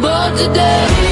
But today